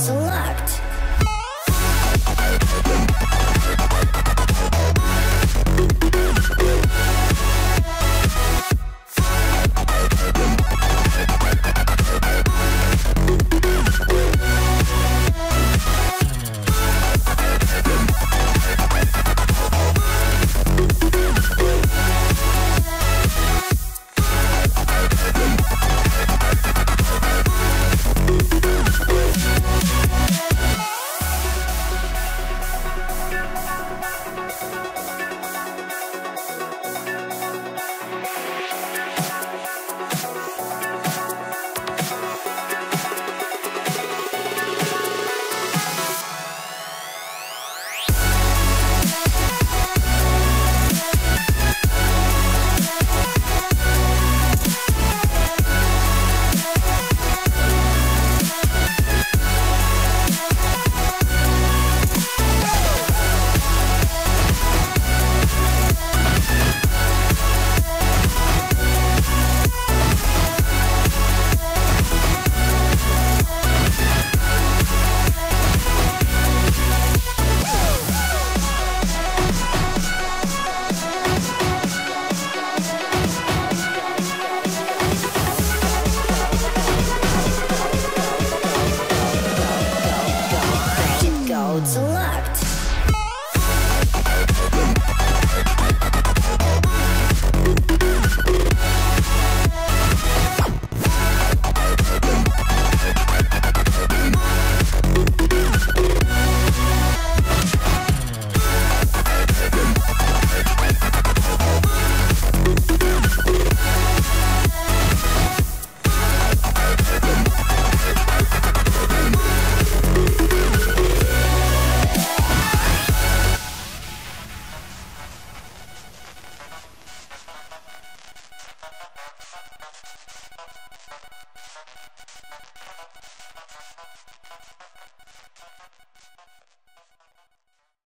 So It's locked.